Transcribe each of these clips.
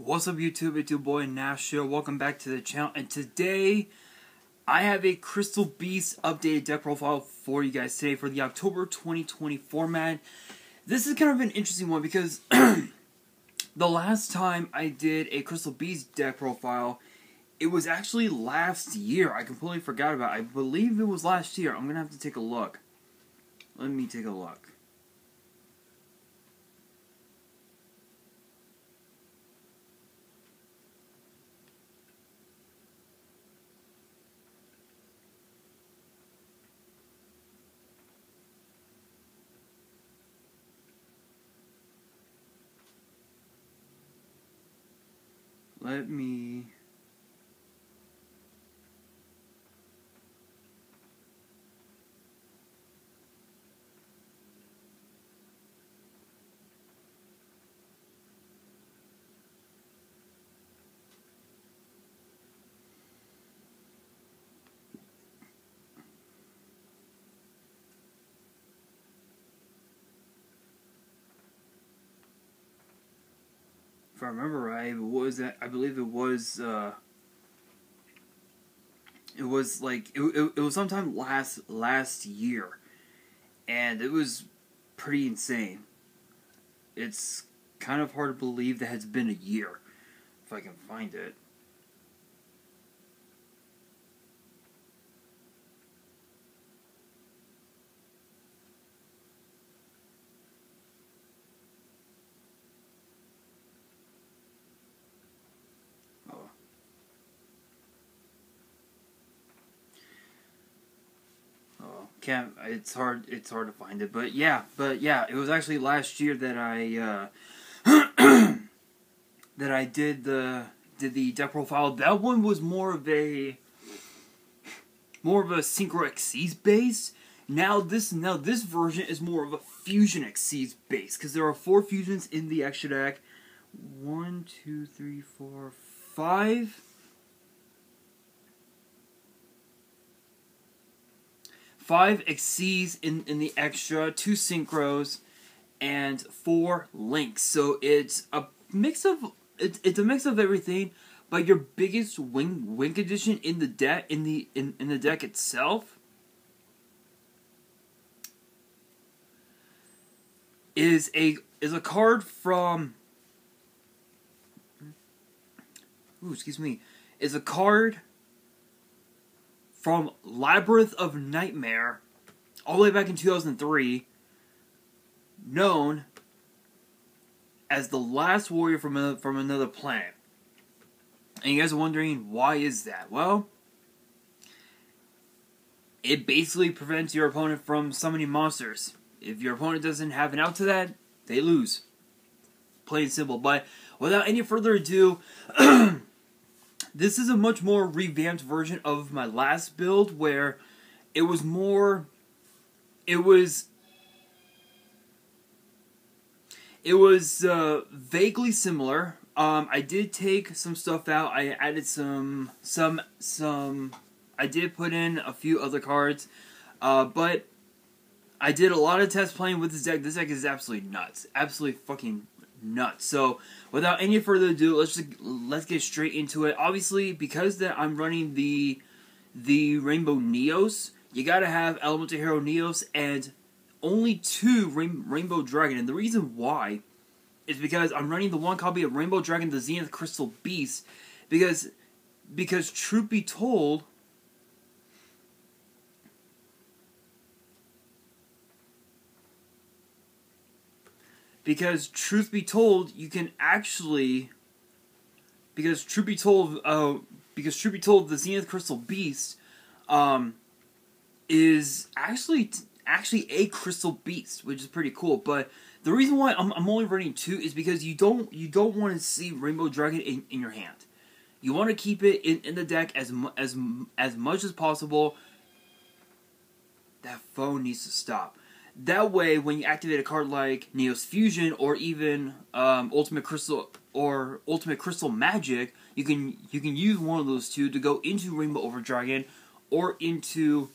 What's up YouTube, it's your boy Nash here, welcome back to the channel, and today I have a Crystal Beast updated deck profile for you guys today for the October 2020 format. This is kind of an interesting one because the last time I did a Crystal Beast deck profile, it was actually last year, I completely forgot about it. I believe it was last year, I'm going to have to take a look. Let me take a look. Let me... if I remember right, it was I believe it was uh, it was like it, it, it was sometime last last year, and it was pretty insane. It's kind of hard to believe that it's been a year, if I can find it. Can't. It's hard. It's hard to find it, but yeah, but yeah, it was actually last year that I uh, that I did the did the deck profile. That one was more of a more of a synchro Xyz base. Now this now this version is more of a fusion Xyz base because there are four fusions in the extra deck. One, two, three, four, five. Five Xyz in, in the extra, two synchros, and four links. So it's a mix of it's, it's a mix of everything, but your biggest wing wing condition in the deck in the in, in the deck itself is a is a card from Ooh, excuse me. Is a card from Labyrinth of Nightmare all the way back in 2003, known as the last warrior from a, from another planet. And you guys are wondering why is that? Well, it basically prevents your opponent from summoning monsters. If your opponent doesn't have an out to that, they lose. Plain simple. But without any further ado, This is a much more revamped version of my last build where it was more it was it was uh, vaguely similar. Um, I did take some stuff out. I added some some some I did put in a few other cards. Uh, but I did a lot of test playing with this deck. This deck is absolutely nuts. Absolutely fucking nuts. So without any further ado, let's just let's get straight into it. Obviously, because that I'm running the the Rainbow Neos, you gotta have Elemental Hero Neos and only two Rain, Rainbow Dragon. And the reason why is because I'm running the one copy of Rainbow Dragon, the Zenith Crystal Beast, because because truth be told, because truth be told, you can actually because truth be told, uh, because truth be told, the Zenith Crystal Beast um, is actually actually a crystal beast, which is pretty cool. But the reason why I'm, I'm only running two is because you don't you don't want to see Rainbow Dragon in, in your hand. You want to keep it in, in the deck as as as much as possible. That phone needs to stop. That way, when you activate a card like Neos Fusion or even um, Ultimate Crystal or Ultimate Crystal Magic, you can you can use one of those two to go into Rainbow Overdragon or into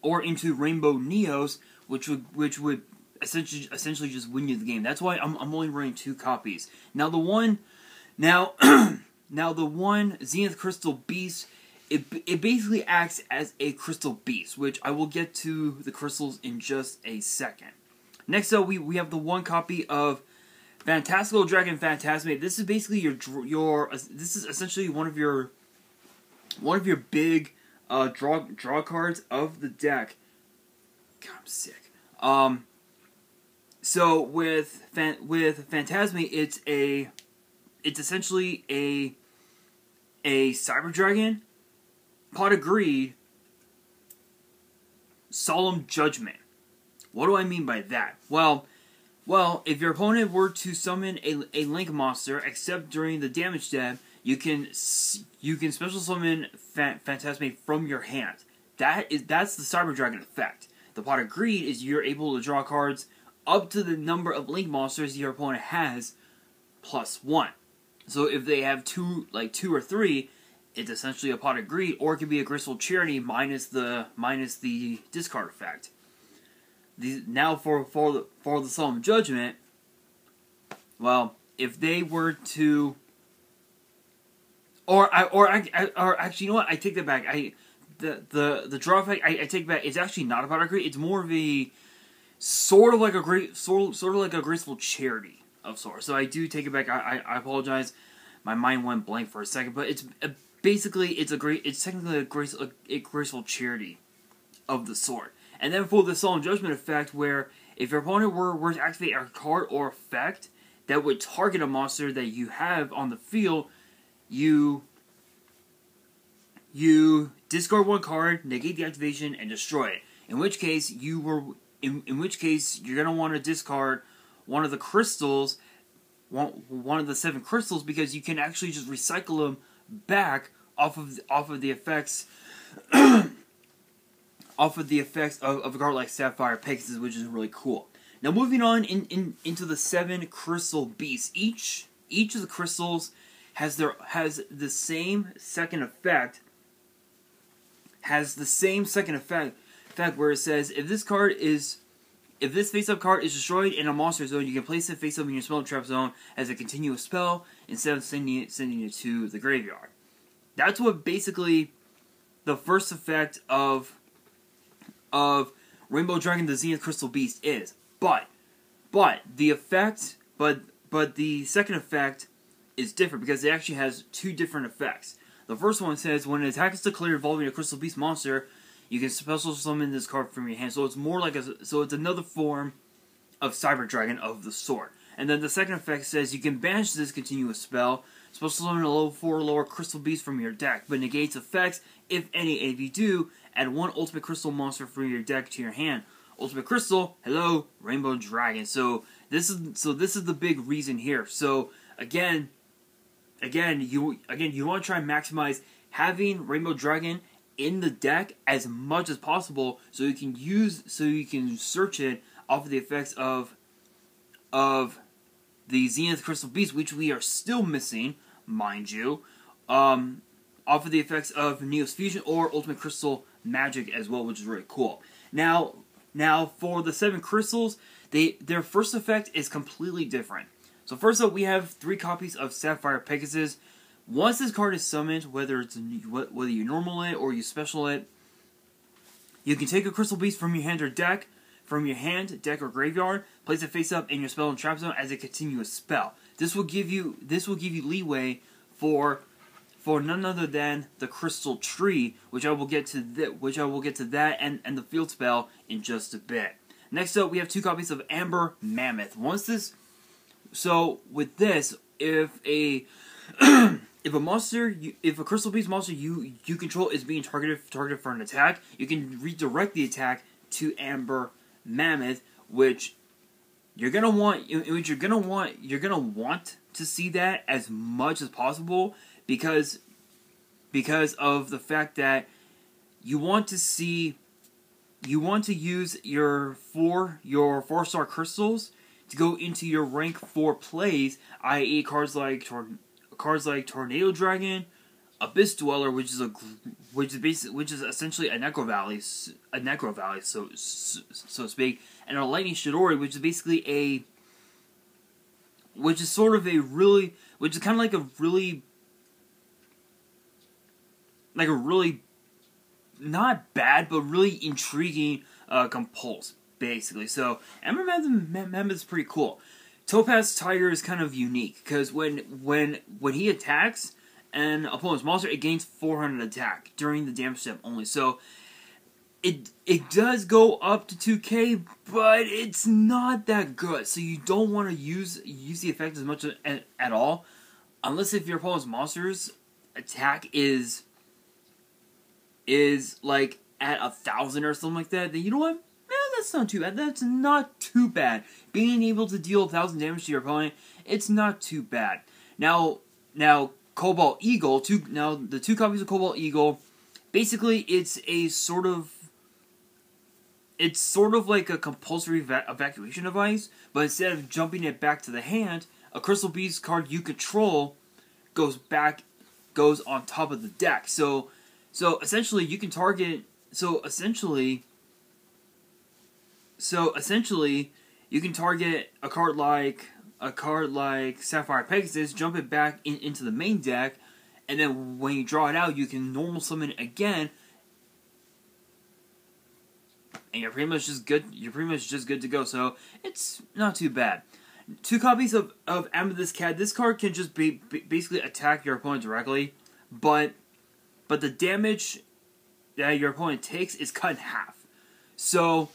or into Rainbow Neos, which would which would essentially essentially just win you the game. That's why I'm I'm only running two copies. Now the one Now, now the one Zenith Crystal Beast, it it basically acts as a crystal beast, which I will get to the crystals in just a second. Next up, we we have the one copy of Fantastical Dragon Phantazmay. This is basically your your this is essentially one of your one of your big uh, draw draw cards of the deck. God, I'm sick. Um, so with fan, with Phantazmay, it's a it's essentially a a Cyber Dragon, Pot of Greed, Solemn Judgment. What do I mean by that? Well, well, if your opponent were to summon a, a Link monster, except during the damage step, you can you can special summon Phantazmay from your hand. That is that's the Cyber Dragon effect. The Pot of Greed is you're able to draw cards up to the number of Link monsters your opponent has, plus one. So if they have two, like two or three, it's essentially a Pot of Greed, or it could be a Graceful Charity minus the minus the discard effect. The, now for for the for the Solemn Judgment, well, if they were to or I or I, or actually, you know what? I take that back. I the the the draw effect. I, I take back. It's actually not about a greed. It's more of a sort of like a great sort sort of like a graceful charity of sorts. So I do take it back. I I, I apologize. My mind went blank for a second, but it's a, basically it's a great. It's technically a grace a, a graceful charity of the sort. And then for the solemn judgment effect, where if your opponent were were to activate a card or effect that would target a monster that you have on the field you you discard one card, negate the activation, and destroy it. In which case you were in, in which case you're gonna want to discard one of the crystals, one one of the seven crystals, because you can actually just recycle them back off of off of the effects. off of the effects of, of a card like Sapphire Pegasus, which is really cool. Now moving on in, in into the seven crystal beasts. Each each of the crystals has their has the same second effect has the same second effect effect where it says if this card is if this face-up card is destroyed in a monster zone, you can place it face-up in your spell trap zone as a continuous spell instead of sending it sending it to the graveyard. That's what basically the first effect of of Rainbow Dragon the Zenith Crystal Beast is. But but the effect but but the second effect is different because it actually has two different effects. The first one says when an attack is declared involving a Crystal Beast monster, you can special summon this card from your hand. So it's more like a so it's another form of Cyber Dragon of the sort. And then the second effect says you can banish this continuous spell, special summon a level 4 or lower Crystal Beast from your deck, but negates effects if any. if you do, add one Ultimate Crystal monster from your deck to your hand. Ultimate Crystal, hello, Rainbow Dragon. So this is so this is the big reason here. So again, again, you again you want to try and maximize having Rainbow Dragon in the deck as much as possible, so you can use so you can search it off of the effects of of the Zenith Crystal Beast, which we are still missing, mind you, um, off of the effects of Neos Fusion or Ultimate Crystal Magic as well, which is really cool. Now, now for the seven crystals, they their first effect is completely different. So first up, we have three copies of Sapphire Pegasus. Once this card is summoned, whether it's whether you normal it or you special it, you can take a Crystal Beast from your hand or deck, from your hand, deck, or graveyard, place it face up in your spell and trap zone as a continuous spell. This will give you this will give you leeway for for none other than the Crystal Tree, which I will get to that which I will get to that and, and the field spell in just a bit. Next up, we have two copies of Amber Mammoth. Once this so with this, if a if a monster, you, if a crystal beast monster you you control is being targeted targeted for an attack, you can redirect the attack to Amber Mammoth, which you're gonna want. Which you're gonna want. You're gonna want to see that as much as possible because because of the fact that you want to see you want to use your four your four star crystals to go into your rank 4 plays, i.e. cards like Tor- cards like Tornado Dragon, Abyss Dweller, which is a which is basically which is essentially a Necro Valley, a Necro Valley, so so, to speak, and a Lightning Chidori, which is basically a which is sort of a really, which is kind of like a really, like a really, not bad but really intriguing uh, compulse basically. So Mammoth is pretty cool. Topaz Tiger is kind of unique because when when when he attacks an opponent's monster, it gains 400 attack during the damage step only. So it it does go up to 2k, but it's not that good. So you don't want to use use the effect as much at, at all, unless if your opponent's monster's attack is is like at a thousand or something like that. Then you know what? Eh, that's not too bad. That's not too bad. Being able to deal a thousand damage to your opponent, it's not too bad. Now, now Cobalt Eagle. Two now the two copies of Cobalt Eagle. Basically, it's a sort of it's sort of like a compulsory evacuation device, but instead of jumping it back to the hand, a Crystal Beast card you control goes back, goes on top of the deck. So, so essentially, you can target. So essentially, so essentially, you can target a card like a card like Sapphire Pegasus, jump it back in, into the main deck, and then when you draw it out, you can normal summon it again and you're pretty much just good. You're pretty much just good to go. So it's not too bad. Two copies of of Amethyst Cat. This card can just be, basically attack your opponent directly, but but the damage that your opponent takes is cut in half. So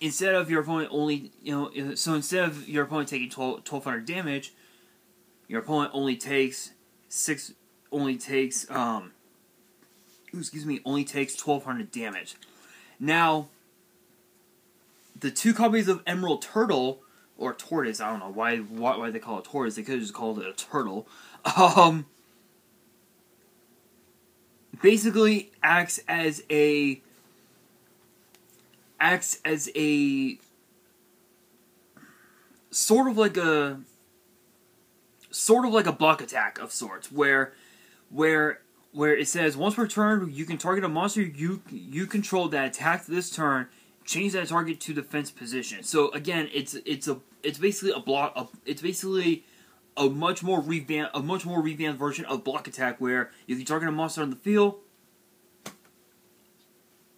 instead of your opponent only, you know, so instead of your opponent taking 12, 1200 damage, your opponent only takes six, only takes, um, excuse me, only takes 1200 damage. Now, the two copies of Emerald Turtle or Tortoise, I don't know why why, why they call it Tortoise. They could have just called it a turtle. Um, basically acts as a acts as a sort of like a sort of like a block attack of sorts where where where it says once per turn you can target a monster you you control that attack this turn change that target to defense position. So again, it's it's a it's basically a block. A, it's basically a much more revamped a much more revamped version of block attack where you can target a monster on the field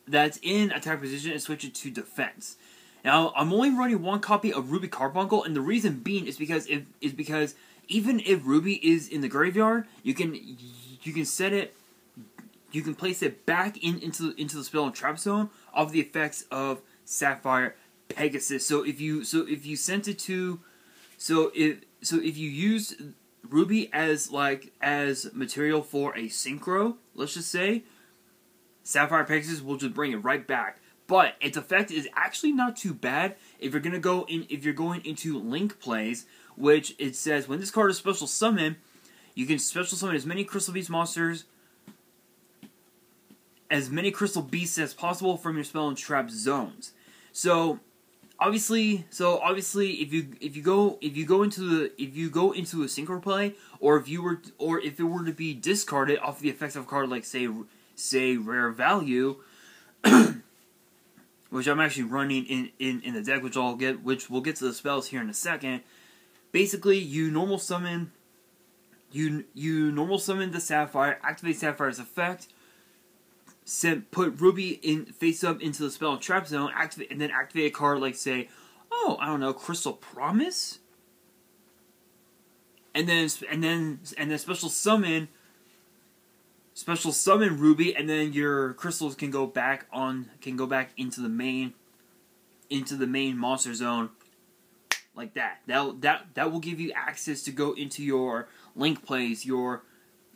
that's in attack position and switch it to defense. Now I'm only running one copy of Ruby Carbuncle, and the reason being is because if is because even if Ruby is in the graveyard, you can you can set it you can place it back in into into the spell and trap zone of the effects of Sapphire Pegasus. So if you so if you sent it to so if so if you use Ruby as like as material for a synchro, let's just say, Sapphire Pegasus will just bring it right back. But its effect is actually not too bad if you're gonna go in if you're going into link plays, which it says when this card is special summon, you can special summon as many Crystal Beast monsters as many crystal beasts as possible from your spell and trap zones. So obviously so obviously if you if you go if you go into the if you go into a synchro play or if you were or if it were to be discarded off the effects of a card like say say rare value which I'm actually running in, in, in the deck which I'll get which we'll get to the spells here in a second. Basically you normal summon you you normal summon the sapphire activate sapphire's effect send put Ruby in face up into the spell trap zone, activate, and then activate a card like say, oh, I don't know, Crystal Promise, and then and then and then special summon, special summon Ruby, and then your crystals can go back on can go back into the main, into the main monster zone, like that. That that that will give you access to go into your link plays, your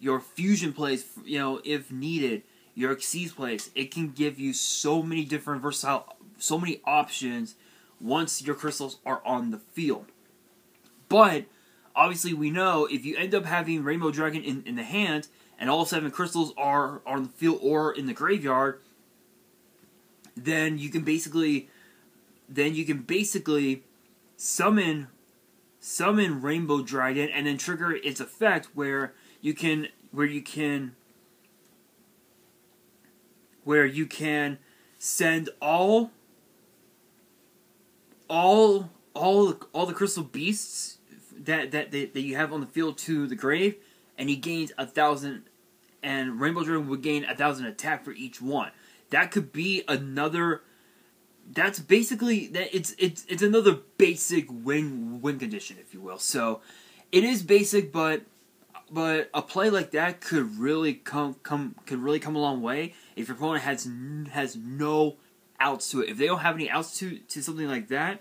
your fusion plays, you know, if needed your Xyz plays. it can give you so many different versatile, so many options once your crystals are on the field. But obviously, we know if you end up having Rainbow Dragon in, in the hand and all seven crystals are, on the field or in the graveyard, then you can basically then you can basically summon summon Rainbow Dragon and then trigger its effect where you can where you can where you can send all all all all the crystal beasts that that that, that you have on the field to the grave, and he gains a thousand, and Rainbow Dragon would gain a thousand attack for each one. That could be another. That's basically that. It's it's it's another basic win win condition, if you will. So, it is basic, but but a play like that could really come come could really come a long way if your opponent has has no outs to it. If they don't have any outs to to something like that,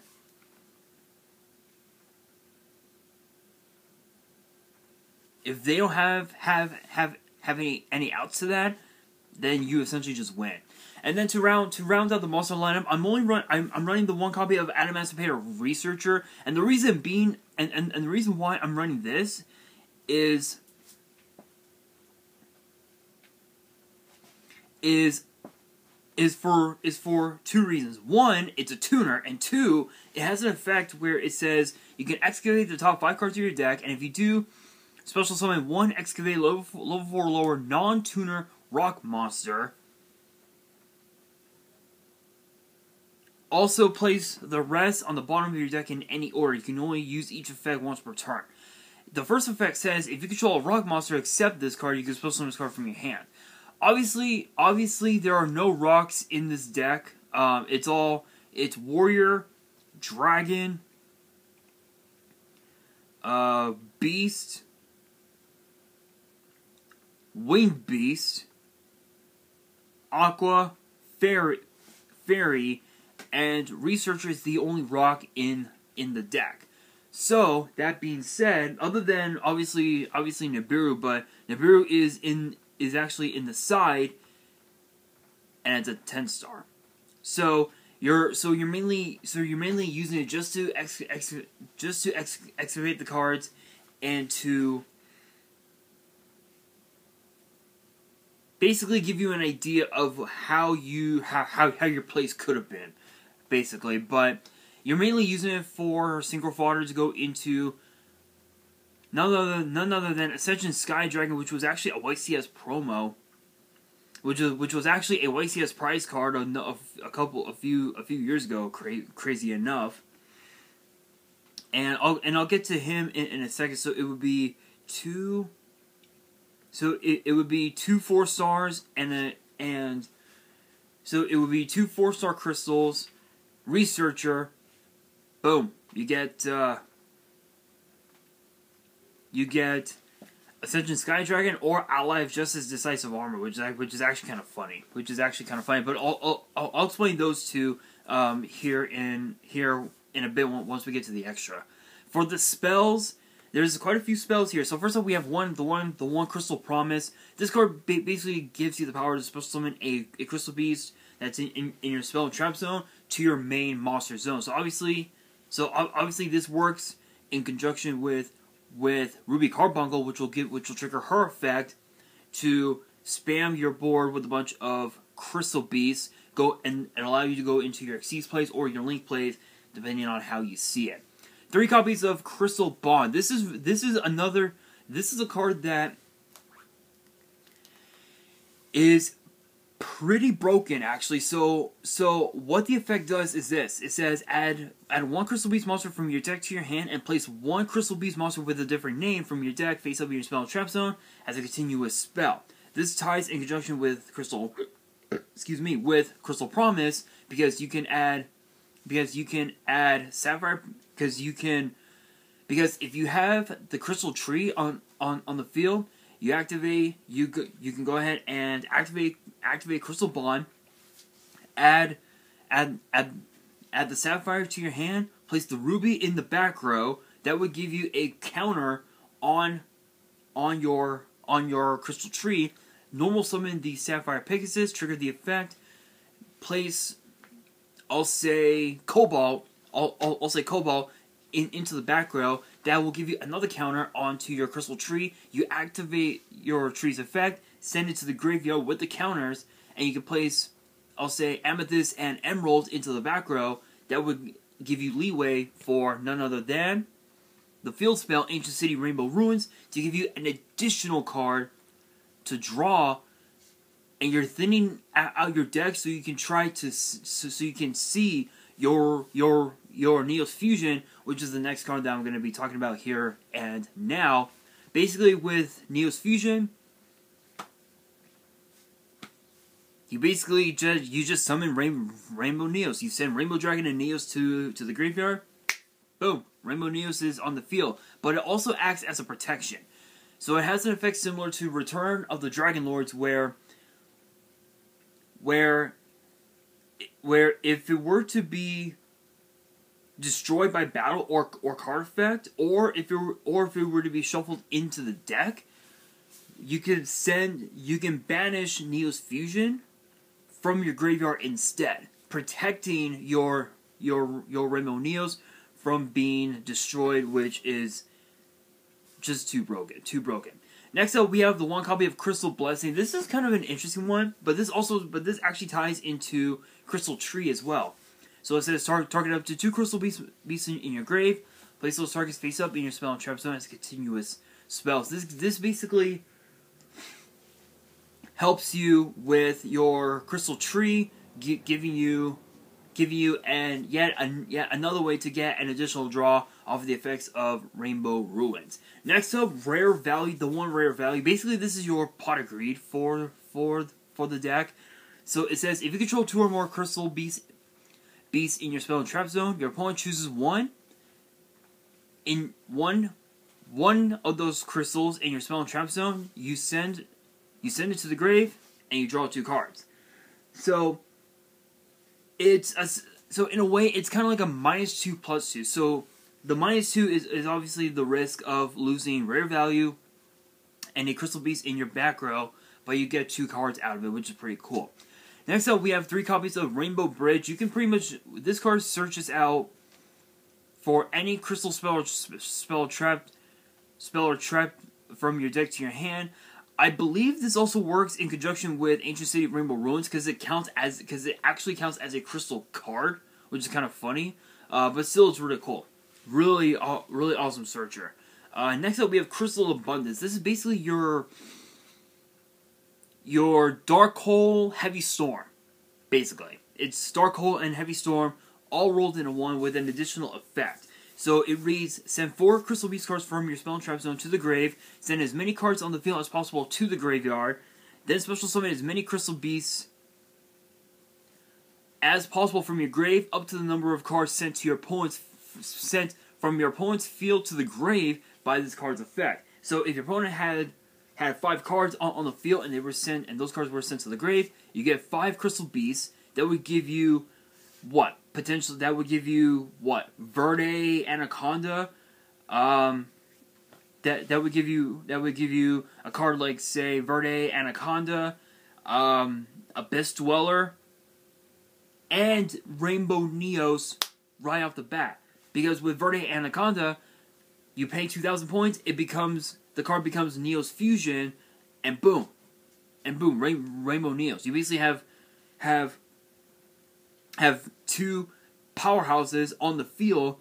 if they don't have have have have any any outs to that, then you essentially just win. And then to round to round out the monster lineup, I'm only run I'm, I'm running the one copy of Adamancipator Researcher, and the reason being and, and, and the reason why I'm running this is is is for is for two reasons. One, it's a tuner, and two, it has an effect where it says you can excavate the top five cards of your deck, and if you do, special summon one excavate level level four lower non-tuner rock monster. Also, place the rest on the bottom of your deck in any order. You can only use each effect once per turn. The first effect says if you control a rock monster, except this card, you can special summon this card from your hand. Obviously, obviously there are no rocks in this deck. Um, it's all it's warrior, dragon, uh, beast, winged beast, aqua, fairy, fairy, and researcher is the only rock in in the deck. So that being said, other than obviously obviously Nibiru, but Nibiru is in is actually in the side, and it's a ten star. So you're so you're mainly so you're mainly using it just to ex, ex just to ex, excavate the cards and to basically give you an idea of how you how, how, how your place could have been basically but you're mainly using it for single fodder to go into none other, none other than Ascension Sky Dragon, which was actually a YCS promo, which was which was actually a YCS prize card a, a, a couple a few a few years ago. Cra- crazy enough, and I'll and I'll get to him in, in a second. So it would be two. So it, it would be two four stars and a and so it would be two four star crystals, researcher, boom. You get uh, you get Ascension Sky Dragon or Ally of Justice Decisive Armor, which is which is actually kind of funny. Which is actually kind of funny. But I'll I'll, I'll explain those two um, here in here in a bit once we get to the extra. For the spells, there's quite a few spells here. So first off, we have one the one the one Crystal Promise. This card basically gives you the power to special summon a, a Crystal Beast that's in, in, in your spell trap zone to your main monster zone. So obviously, so obviously this works in conjunction with with Ruby Carbuncle, which will give which will trigger her effect to spam your board with a bunch of crystal beasts, go and, and allow you to go into your Xyz plays or your Link plays, depending on how you see it. Three copies of Crystal Bond. This is this is another this is a card that is pretty broken actually. So so what the effect does is this. It says add add one crystal beast monster from your deck to your hand and place one crystal beast monster with a different name from your deck face up in your spell trap zone as a continuous spell. This ties in conjunction with crystal excuse me, with crystal promise because you can add because you can add sapphire because you can because if you have the crystal tree on on on the field you activate you go, you can go ahead and activate activate crystal bond add add add add the sapphire to your hand place the ruby in the back row that would give you a counter on on your on your crystal tree. Normal summon the sapphire pegasus trigger the effect place i'll say cobalt i'll, I'll, I'll say cobalt in, into the back row that will give you another counter onto your crystal tree. You activate your tree's effect, send it to the graveyard with the counters, and you can place, I'll say, amethyst and emerald into the back row. That would give you leeway for none other than the field spell Ancient City Rainbow Ruins to give you an additional card to draw. And you're thinning out your deck so you can try to so, so you can see your your your Neos Fusion, which is the next card that I'm going to be talking about here and now. Basically, with Neos Fusion, you basically just you just summon Rain, Rainbow Neos. You send Rainbow Dragon and Neos to to the graveyard. Boom, Rainbow Neos is on the field, but it also acts as a protection. So it has an effect similar to Return of the Dragon Lords, where where where if it were to be destroyed by battle or or card effect, or if it or if it were to be shuffled into the deck, you could send you can banish Neos Fusion from your graveyard instead, protecting your your your Rainbow Neos from being destroyed, which is just too broken, too broken. Next up, we have the one copy of Crystal Blessing. This is kind of an interesting one, but this also, but this actually ties into Crystal Tree as well. So it says target, target up to two Crystal Beasts, beasts in, in, your grave. Place those targets face up in your spell and trap zone as continuous spells. This this basically helps you with your Crystal Tree, giving you giving you and yet an, yet another way to get an additional draw off of the effects of Rainbow Ruins. Next up, Rare Value, the one Rare Value. Basically, this is your Pot of Greed for for for the deck. So it says if you control two or more Crystal Beasts beasts in your spell and trap zone, your opponent chooses one. In one one of those crystals in your spell and trap zone, you send you send it to the grave and you draw two cards. So it's a, so in a way it's kind of like a minus two plus two. So the minus two is, is obviously the risk of losing rare value and a crystal beast in your back row, but you get two cards out of it, which is pretty cool. Next up, we have three copies of Rainbow Bridge. You can pretty much this card searches out for any crystal spell or spell trap, spell or trap from your deck to your hand. I believe this also works in conjunction with Ancient City of Rainbow Ruins because it counts as because it actually counts as a crystal card, which is kind of funny. Uh, but still, it's really cool. Really, uh, really awesome searcher. Uh, next up, we have Crystal Abundance. This is basically your your Dark Hole Heavy Storm, basically. It's Dark Hole and Heavy Storm all rolled into one with an additional effect. So it reads, send four Crystal Beast cards from your spell and trap zone to the grave, send as many cards on the field as possible to the graveyard, then special summon as many Crystal Beasts as possible from your grave up to the number of cards sent to your opponent's sent from your opponent's field to the grave by this card's effect. So if your opponent had had five cards on, on the field and they were sent and those cards were sent to the grave, you get five Crystal Beasts that would give you what potentially that would give you what Verde Anaconda. Um, that that would give you that would give you a card like say Verde Anaconda, um, Abyss Dweller, and Rainbow Neos right off the bat. Because with Verde Anaconda, you pay two thousand points, it becomes the card becomes Neos Fusion, and boom, and boom, Rain, Rainbow Neos. You basically have have have two powerhouses on the field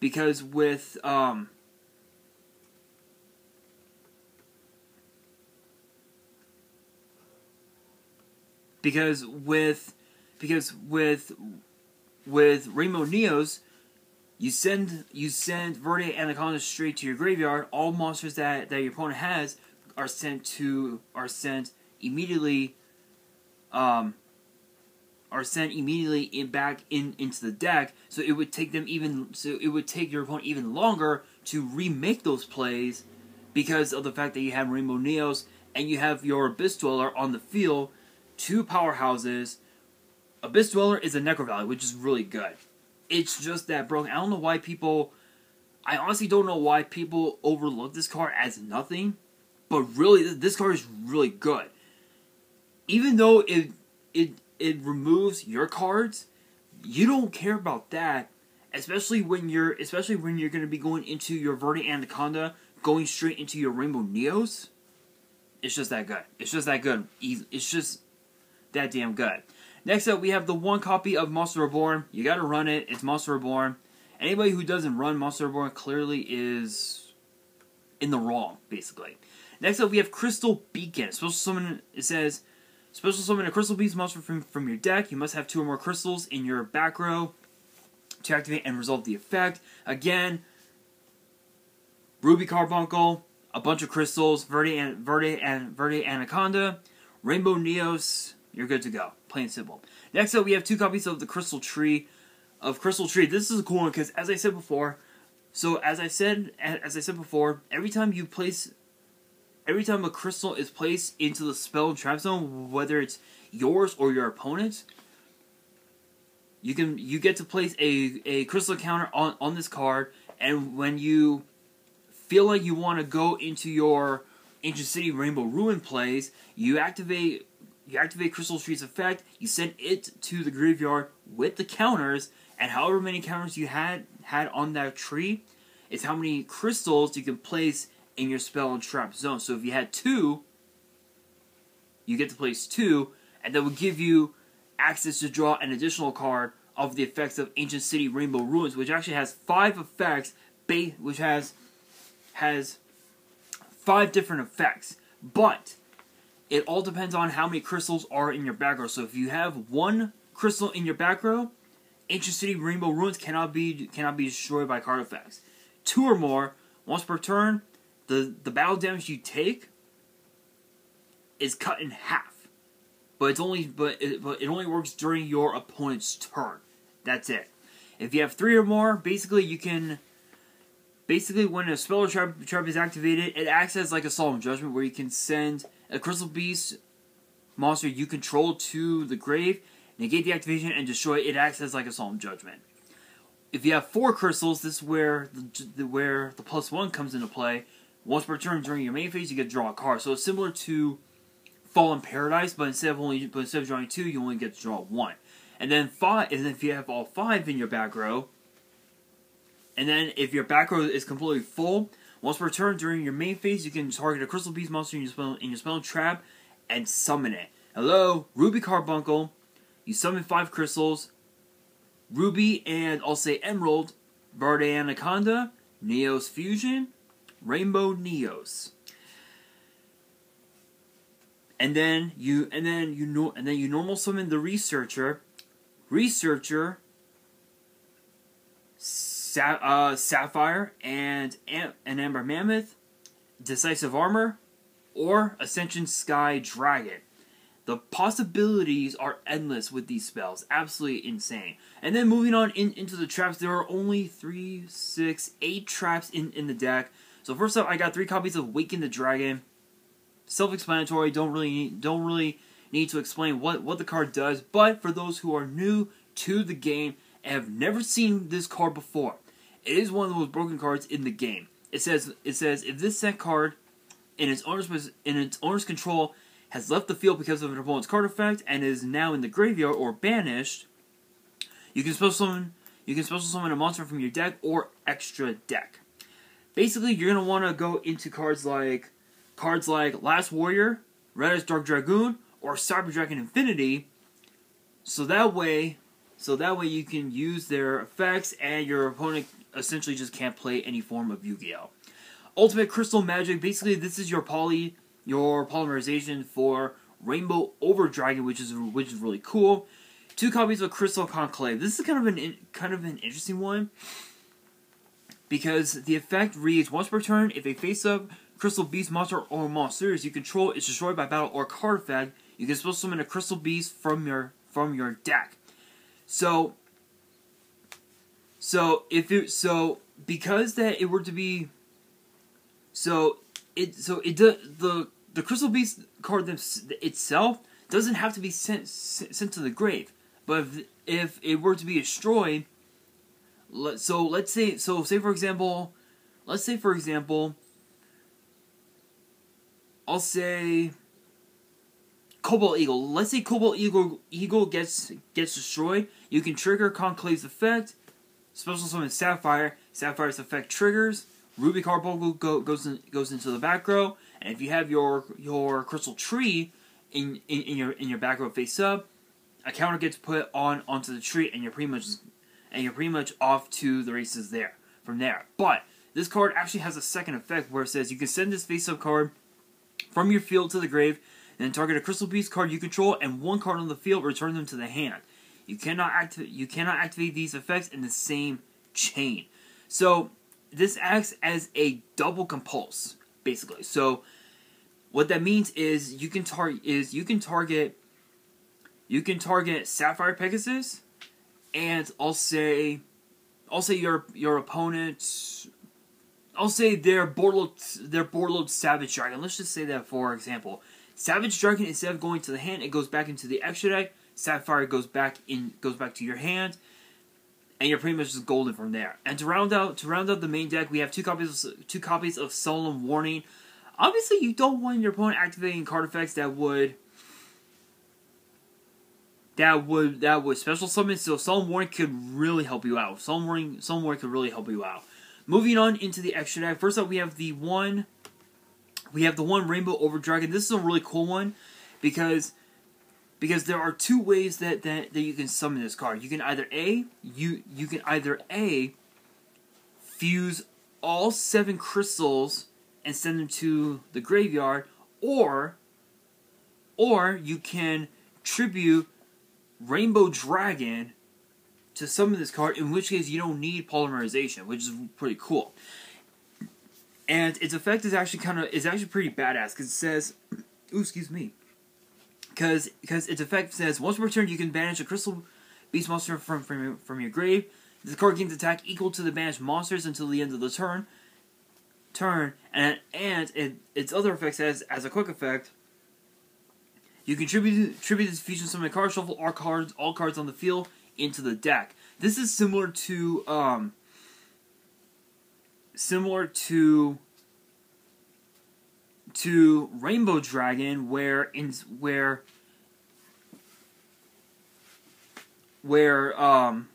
because with um, because with because with with Rainbow Neos, you send you send Verde Anaconda straight to your graveyard. All monsters that, that your opponent has are sent to are sent immediately um, are sent immediately in back in into the deck. So it would take them even so it would take your opponent even longer to remake those plays because of the fact that you have Rainbow Neos and you have your Abyss Dweller on the field, two powerhouses. Abyss Dweller is a Necro Valley, which is really good. It's just that, bro. I don't know why people. I honestly don't know why people overlook this card as nothing, but really, this card is really good. Even though it it it removes your cards, you don't care about that. Especially when you're especially when you're gonna be going into your Verde Anaconda, going straight into your Rainbow Neos. It's just that good. It's just that good. It's just that damn good. Next up, we have the one copy of Monster Reborn. You gotta run it. It's Monster Reborn. Anybody who doesn't run Monster Reborn clearly is in the wrong, basically. Next up, we have Crystal Beacon. Special summon, it says, Special summon a Crystal Beast monster from, from your deck. You must have two or more crystals in your back row. to activate and resolve the effect. Again, Ruby Carbuncle, a bunch of crystals, Verde and Verde and Verde Anaconda, Rainbow Neos. You're good to go. Plain simple. Next up, we have two copies of the Crystal Tree. Of Crystal Tree. This is a cool one because, as I said before, so as I said, as I said before, every time you place, every time a crystal is placed into the spell and trap zone, whether it's yours or your opponent's, you can you get to place a, a crystal counter on, on this card, and when you feel like you want to go into your Ancient City Rainbow Ruin plays, you activate you activate Crystal Tree's effect, you send it to the graveyard with the counters, and however many counters you had had on that tree is how many crystals you can place in your spell and trap zone. So if you had two, you get to place two, and that would give you access to draw an additional card of the effects of Ancient City Rainbow Ruins, which actually has five effects, which has has five different effects. But it all depends on how many crystals are in your back row. So if you have one crystal in your back row, Ancient City Rainbow Ruins cannot be cannot be destroyed by card effects. Two or more, once per turn, the, the battle damage you take is cut in half but it's only but it, but it only works during your opponent's turn. That's it. If you have three or more, basically you can basically when a spell or trap, trap is activated, it acts as like a solemn judgment where you can send a crystal beast monster you control to the grave, negate the activation, and destroy it. Acts as like a solemn judgment. If you have four crystals, this is where the, the where the plus one comes into play. Once per turn during your main phase, you get to draw a card. So it's similar to Fallen Paradise, but instead of only but instead of drawing two, you only get to draw one. And then five, and if you have all five in your back row, and then if your back row is completely full, once per turn during your main phase, you can target a Crystal Beast monster in your spell in your spell trap and summon it. Hello, Ruby Carbuncle. You summon five crystals. Ruby and I'll say Emerald, Verde Anaconda, Neos Fusion, Rainbow Neos and then you and then you know and then you normal summon the researcher, researcher, Sa- uh, Sapphire and Am- an Amber Mammoth, Decisive Armor, or Ascension Sky Dragon. The possibilities are endless with these spells. Absolutely insane. And then moving on in, into the traps, there are only three, six, eight traps in, in the deck. So first up, I got three copies of Waking the Dragon self-explanatory. Don't really don't really need to explain what what the card does. But for those who are new to the game and have never seen this card before, it is one of the most broken cards in the game. It says it says if this set card in its owner's in its owner's control has left the field because of an opponent's card effect and is now in the graveyard or banished, you can special summon you can special summon a monster from your deck or extra deck. Basically, you're gonna want to go into cards like cards like Last Warrior, Red Dark Dragoon, or Cyber Dragon Infinity. So that way, so that way you can use their effects, and your opponent essentially just can't play any form of Yu-Gi-Oh. Ultimate Crystal Magic. Basically, this is your poly, your polymerization for Rainbow Overdragon, which is which is really cool. Two copies of Crystal Conclave. This is kind of an kind of an interesting one because the effect reads once per turn if a face-up Crystal Beast monster or monsters you control is destroyed by battle or card effect, you can special summon a Crystal Beast from your from your deck. So so if it so because that it were to be so it so it does the the Crystal Beast card itself doesn't have to be sent sent to the grave, but if, if it were to be destroyed, let, so let's say so say for example, let's say for example I'll say Cobalt Eagle. Let's say Cobalt Eagle Eagle gets gets destroyed. You can trigger Conclave's effect. Special summon Sapphire. Sapphire's effect triggers. Ruby Carbuncle go, goes in, goes into the back row, and if you have your your crystal tree in, in, in your in your back row face up, a counter gets put on onto the tree, and you're pretty much and you're pretty much off to the races there from there. But this card actually has a second effect where it says you can send this face up card from your field to the grave, and target a Crystal Beast card you control and one card on the field, return them to the hand. You cannot activate you cannot activate these effects in the same chain. So this acts as a double compulse, basically. So what that means is you can target is you can target you can target Sapphire Pegasus and I'll say I'll say your your opponent I'll say their Borreload their Borreload Savage Dragon. Let's just say that for example. Savage Dragon instead of going to the hand, it goes back into the extra deck. Sapphire goes back in goes back to your hand and you're pretty much just golden from there. And to round out to round out the main deck, we have two copies of, two copies of Solemn Warning. Obviously, you don't want your opponent activating card effects that would that would that would special summon. So Solemn Warning could really help you out. Solemn Warning Solemn Warning could really help you out. Moving on into the extra deck. First up, we have the one we have the one Rainbow Overdragon. This is a really cool one because because there are two ways that, that, that you can summon this card. You can either A, you you can either A fuse all seven crystals and send them to the graveyard, or or you can tribute Rainbow Dragon to summon this card, in which case you don't need polymerization, which is pretty cool. And its effect is actually kind of is actually pretty badass because it says, "Ooh, excuse me." Because because its effect says once per turn you can banish a crystal beast monster from from your, from your grave. This card gains attack equal to the banished monsters until the end of the turn. Turn and and it, its other effect says as a quick effect. You can contribute tribute this fusion summon card shuffle all cards all cards on the field into the deck. This is similar to um similar to to Rainbow Dragon, where in where where um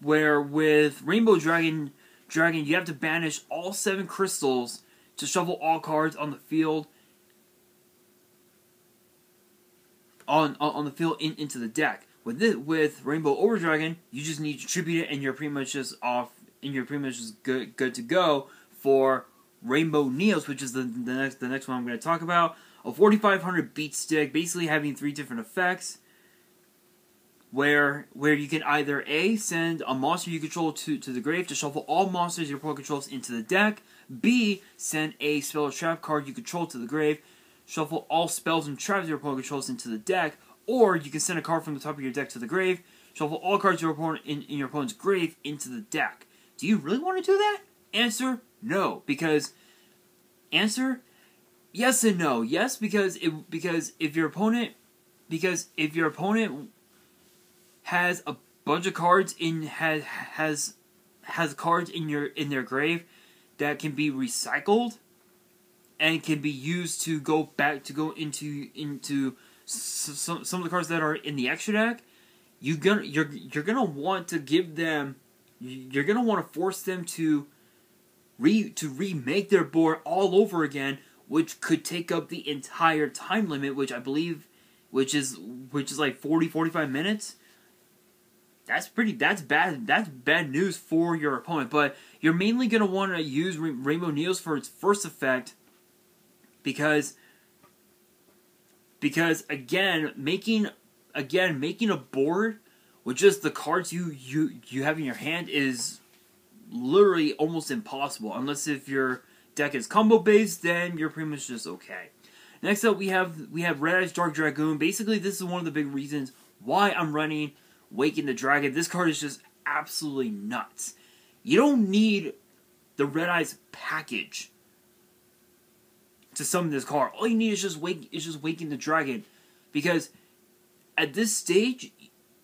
where with Rainbow Dragon Dragon you have to banish all seven crystals to shuffle all cards on the field on on, the field in, into the deck. With it, with Rainbow Overdragon, you just need to tribute it, and you're pretty much just off and you're pretty much just good good to go for Rainbow Neos, which is the, the next the next one I'm going to talk about. A 4500 beat stick, basically having three different effects, where where you can either a send a monster you control to to the grave to shuffle all monsters your opponent controls into the deck. B send a spell or trap card you control to the grave, shuffle all spells and traps your opponent controls into the deck. Or you can send a card from the top of your deck to the grave, shuffle all cards your opponent in, in your opponent's grave into the deck. Do you really want to do that? Answer no, because answer yes and no. Yes, because it because if your opponent because if your opponent has a bunch of cards in has has has cards in your in their grave that can be recycled and can be used to go back to go into into some some of the cards that are in the extra deck you're gonna you're you're gonna want to give them you're gonna want to force them to re to remake their board all over again, which could take up the entire time limit, which I believe, which is which is like 40, 45 minutes. That's pretty. That's bad. That's bad news for your opponent. But you're mainly gonna want to use Rainbow Neos for its first effect, because because again making again making a board with just the cards you you you have in your hand is literally almost impossible unless if your deck is combo based then you're pretty much just okay. Next up we have we have red eyes dark dragoon. Basically this is one of the big reasons why i'm running waking the dragon. This card is just absolutely nuts. You don't need the red eyes package to summon this card. All you need is just wake is just waking the dragon. Because at this stage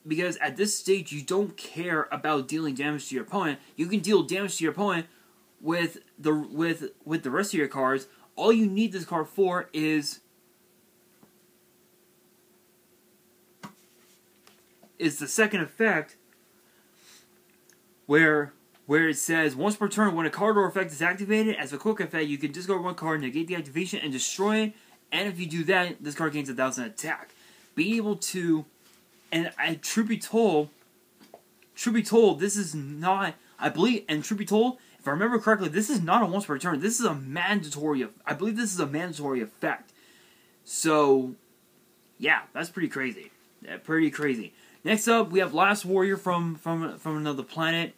because at this stage you don't care about dealing damage to your opponent. You can deal damage to your opponent with the with with the rest of your cards. All you need this card for is is the second effect where where it says once per turn when a card or effect is activated as a quick effect you can discard one card negate the activation and destroy it and if you do that this card gains a thousand attack being able to and I, truth be told, truth be told, this is not. I believe, and truth be told, if I remember correctly, this is not a once per turn. This is a mandatory. I believe this is a mandatory effect. So, yeah, that's pretty crazy. Yeah, pretty crazy. Next up, we have Last Warrior from from from another planet.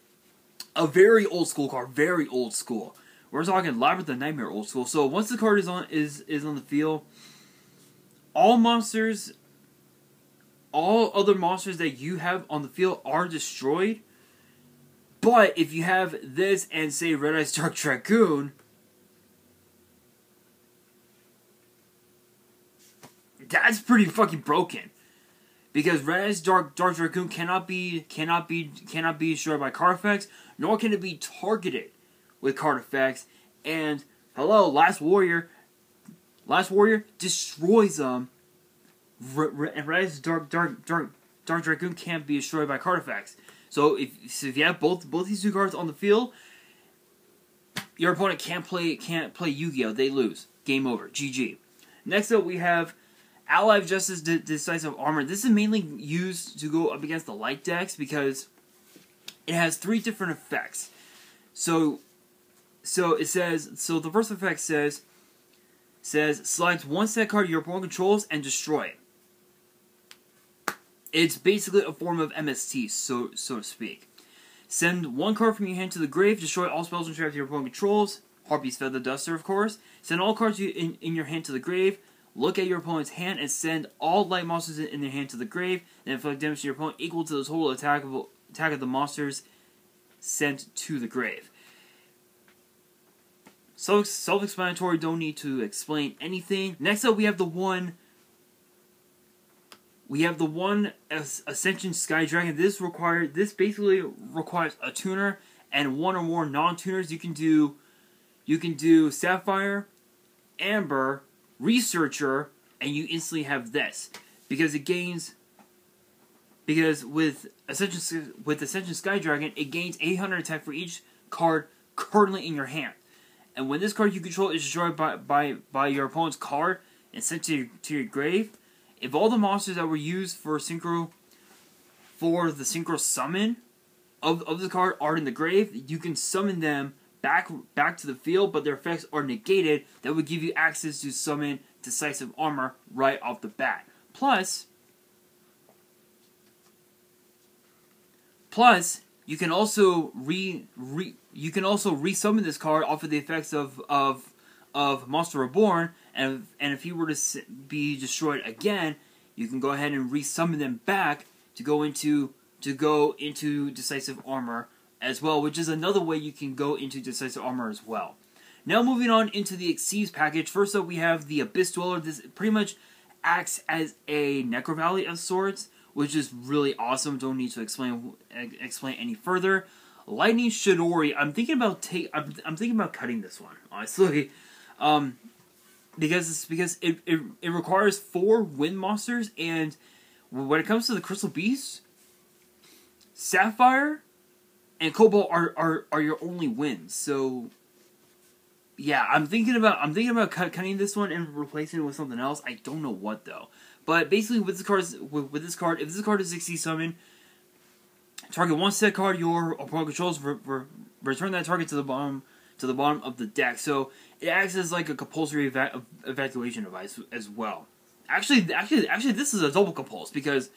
A very old school card, very old school. We're talking Labyrinth of Nightmare old school. So once the card is on is is on the field, all monsters, all other monsters that you have on the field are destroyed. But if you have this and say Red Eyes Dark Dragoon, that's pretty fucking broken. Because Red Eyes Dark Dark Dragoon cannot be cannot be cannot be destroyed by card effects, nor can it be targeted with card effects. And hello, Last Warrior, Last Warrior destroys um, them. And Red Eyes Dark Dark Dark Dark Dragoon can't be destroyed by card effects. So if so if you have both both these two cards on the field, your opponent can't play can't play Yu-Gi-Oh. They lose. Game over. GG. Next up, we have Ally of Justice De- Decisive Armor. This is mainly used to go up against the light decks because it has three different effects. So, so it says. So the first effect says says select one set card your opponent controls and destroy it. It's basically a form of MST, so so to speak. Send one card from your hand to the grave. Destroy all spells and traps your opponent controls. Harpy's Feather Duster, of course. Send all cards in, in your hand to the grave. Look at your opponent's hand and send all light monsters in their hand to the grave, and inflict damage to your opponent equal to the total attack of, attack of the monsters sent to the grave. So self-explanatory, don't need to explain anything. Next up, we have the one. We have the one Ascension Sky Dragon. This required. This basically requires a tuner and one or more non-tuners. You can do. You can do Sapphire, Amber, researcher, and you instantly have this because it gains. Because with Ascension with Ascension Sky Dragon, it gains 800 attack for each card currently in your hand, and when this card you control is destroyed by by by your opponent's card and sent to your, to your grave, if all the monsters that were used for synchro for the synchro summon of, of the card are in the grave, you can summon them back back to the field, but their effects are negated. That would give you access to summon decisive armor right off the bat. Plus, plus you can also re, re you can also resummon this card off of the effects of of of Monster Reborn, and and if he were to be destroyed again, you can go ahead and resummon them back to go into to go into decisive armor as well, which is another way you can go into Decisive Armor as well. Now moving on into the Xyz package. First up, we have the Abyss Dweller. This pretty much acts as a Necrovalley of sorts, which is really awesome. Don't need to explain explain any further. Lightning Chidori. I'm thinking about take. I'm, I'm thinking about cutting this one honestly, um, because because it, it it requires four wind monsters, and when it comes to the Crystal Beast, Sapphire and Cobalt are, are, are your only wins. So yeah, I'm thinking about I'm thinking about cutting this one and replacing it with something else. I don't know what though. But basically, with this card, with, with this card, if this card is Xyz summon, target one set card your opponent controls, re, re, return that target to the bottom to the bottom of the deck. So it acts as like a compulsory eva- evacuation device as well. Actually, actually, actually, this is a double compulse because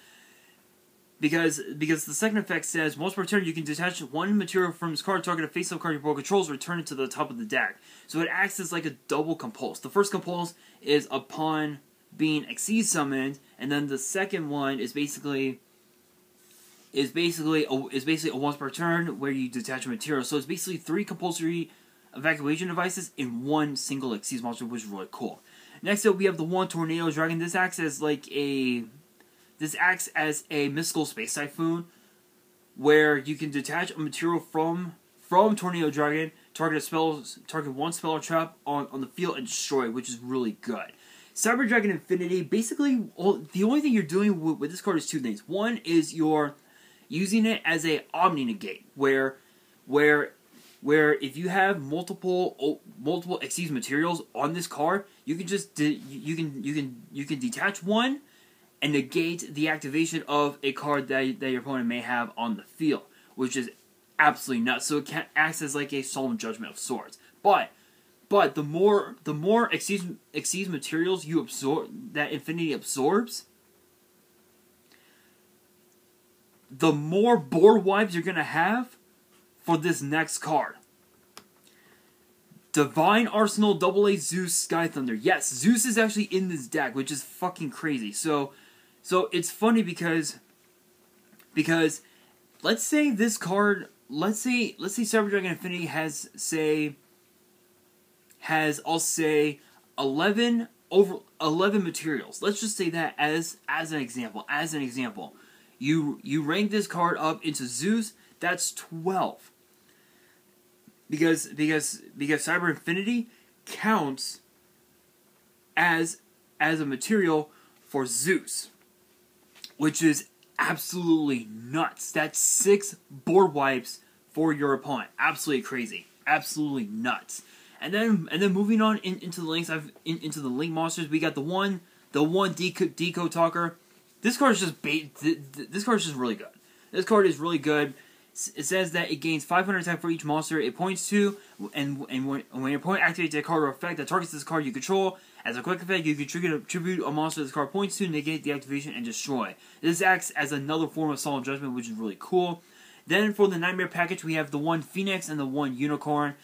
because because the second effect says once per turn you can detach one material from this card, target a face-up card your opponent controls, return it to the top of the deck. So it acts as like a double compulse. The first compulse is upon being Xyz summoned, and then the second one is basically is basically a, is basically a once per turn where you detach a material. So it's basically three compulsory evacuation devices in one single Xyz monster, which is really cool. Next up, we have the one Tornado Dragon. This acts as like a this acts as a mystical space typhoon, where you can detach a material from from Tornado Dragon, target a spell, target one spell or trap on, on the field and destroy, which is really good. Cyber Dragon Infinity, basically, all, the only thing you're doing with, with, this card is two things. One is you're using it as a Omni Negate, where where where if you have multiple multiple Xyz materials on this car, you can just you can you can you can detach one and negate the activation of a card that, that your opponent may have on the field, which is absolutely nuts. So it can, acts as like a solemn judgment of sorts. But but the more the more Xyz, Xyz materials you absorb that Infinity absorbs, the more board wipes you're gonna have for this next card. Divine Arsenal Double A Zeus Sky Thunder. Yes, Zeus is actually in this deck, which is fucking crazy. So, so it's funny because, because, let's say this card, let's say, let's say Cyber Dragon Infinity has say, has I'll say, eleven over eleven materials. Let's just say that as as an example. As an example, you you rank this card up into Zeus. That's twelve because because because Cyber Infinity counts as as a material for Zeus, which is absolutely nuts. That's six board wipes for your opponent. Absolutely crazy. Absolutely nuts. And then and then moving on in, into the links, I've in, into the link monsters. We got the one the one Deco, Decode Talker. This card is just. Th- th- this card is just really good. This card is really good it says that it gains 500 attack for each monster it points to, and, and when, when your opponent activates a card or effect that targets this card you control, as a quick effect, you can trigger tribute a monster this card points to, negate the activation, and destroy. This acts as another form of Solemn Judgment, which is really cool. Then for the Knightmare package, we have the one Phoenix and the one Unicorn.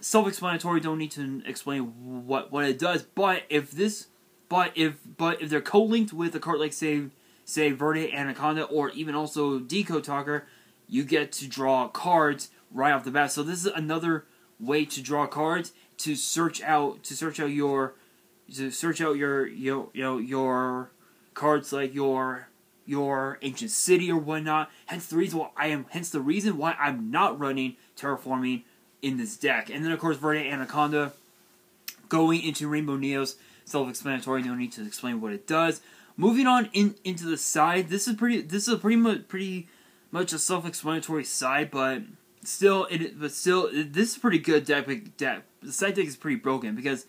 Self-explanatory. Don't need to explain what what it does. But if this, but if but if they're co-linked with a card like say say Verte Anaconda or even also Decode Talker, you get to draw cards right off the bat. So this is another way to draw cards to search out to search out your to search out your your you know your cards like your your ancient city or whatnot. Hence the reason why I am hence the reason why I'm not running terraforming in this deck. And then of course Verte Anaconda going into Rainbow Neos, self-explanatory, no need to explain what it does. Moving on in into the side, this is pretty this is pretty much pretty much a self-explanatory side, but still, it but still, it, this is pretty good deck. deck. The side deck is pretty broken because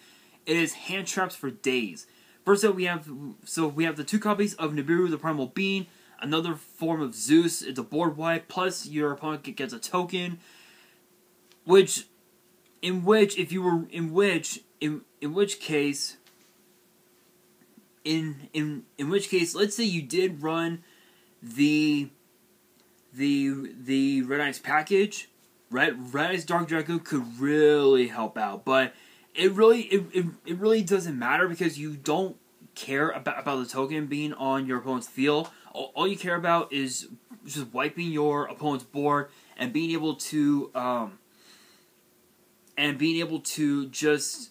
it is hand traps for days. First up, we have so we have the two copies of Nibiru, the Primal Being, another form of Zeus. It's a board wipe. Plus, your opponent gets a token, which, in which, if you were in which in in which case, in in in which case, let's say you did run the the the Red Eyes package, Red Red Eyes Dark Dragoon could really help out, but it really it, it, it really doesn't matter because you don't care about about the token being on your opponent's field. All, all you care about is just wiping your opponent's board and being able to um, and being able to just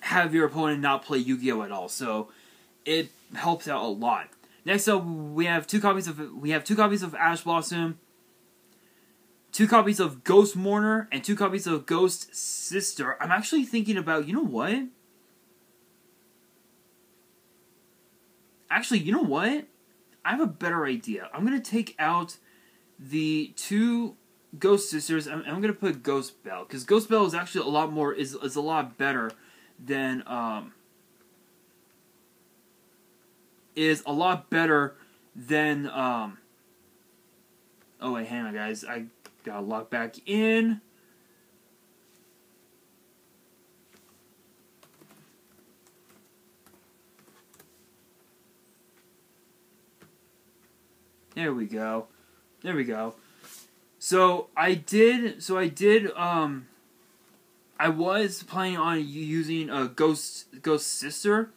have your opponent not play Yu-Gi-Oh at all. So it helps out a lot. Next up, we have two copies of we have two copies of Ash Blossom, two copies of Ghost Mourner, and two copies of Ghost Sister. I'm actually thinking about you know what? Actually, you know what? I have a better idea. I'm gonna take out the two Ghost Sisters. I'm, I'm gonna put Ghost Belle because Ghost Belle is actually a lot more is is a lot better than um is a lot better than um oh wait hang on guys. I gotta log back in. There we go. There we go. So I did so I did um I was planning on using a ghost ghost sister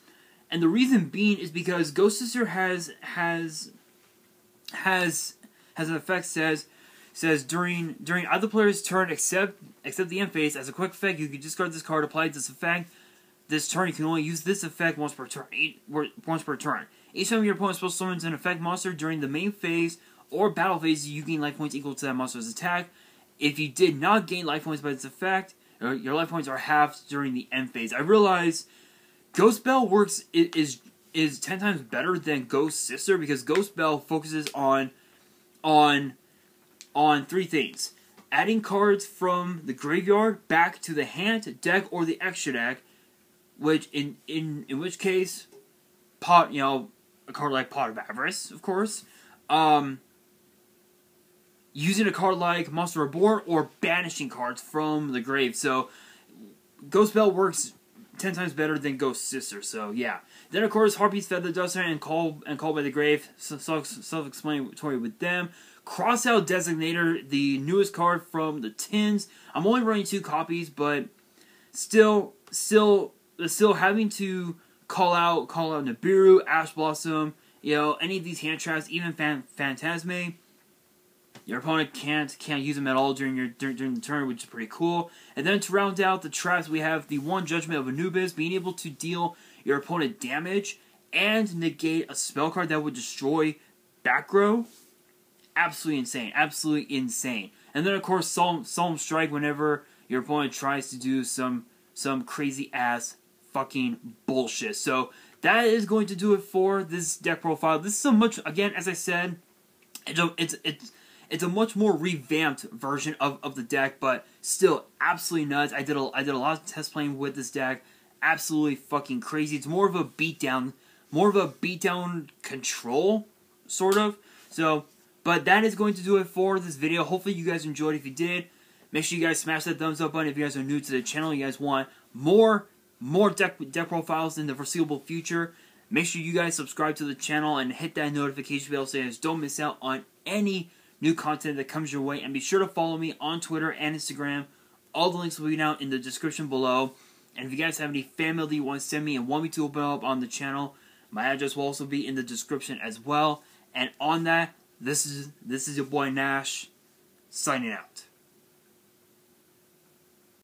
and the reason being is because Ghost Sister has has has has an effect says says during during other player's turn except except the end phase as a quick effect you can discard this card apply this effect this turn you can only use this effect once per turn eight, once per turn. Each time your opponent spell summons an effect monster during the main phase or battle phase you gain life points equal to that monster's attack. If you did not gain life points by this effect uh, your life points are halved during the end phase. I realize Ghost Belle works is is ten times better than Ghost Sister because Ghost Belle focuses on on on three things: adding cards from the graveyard back to the hand, deck, or the extra deck. Which in in in which case, pot you know a card like Pot of Avarice, of course. Um, using a card like Monster Reborn or banishing cards from the grave. So Ghost Bell works ten times better than Ghost Sister. So yeah. Then of course Harpy's Feather Duster and Call and Call by the Grave, self-explanatory with them. Crossout Designator, the newest card from the tins. I'm only running two copies, but still, still, still having to call out, call out Nibiru, Ash Blossom, you know, any of these hand traps, even Fan-. Your opponent can't can't use them at all during your during, during the turn, which is pretty cool. And then to round out the traps, we have the one Judgment of Anubis, being able to deal your opponent damage and negate a spell card that would destroy back row. Absolutely insane. Absolutely insane. And then of course Solemn, Solemn Strike whenever your opponent tries to do some some crazy ass fucking bullshit. So that is going to do it for this deck profile. This is a much again, as I said, it's it's it's it's a much more revamped version of, of the deck, but still absolutely nuts. I did a I did a lot of test playing with this deck. Absolutely fucking crazy. It's more of a beatdown, more of a beatdown control, sort of. So, but that is going to do it for this video. Hopefully you guys enjoyed. If you did, make sure you guys smash that thumbs up button. If you guys are new to the channel, you guys want more more deck deck profiles in the foreseeable future. Make sure you guys subscribe to the channel and hit that notification bell so you guys don't miss out on any new content that comes your way. And be sure to follow me on Twitter and Instagram. All the links will be down in the description below. And if you guys have any fan mail that you want to send me and want me to open up on the channel, my address will also be in the description as well. And on that, this is this is your boy Nash signing out.